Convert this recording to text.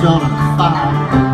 Jonah 5.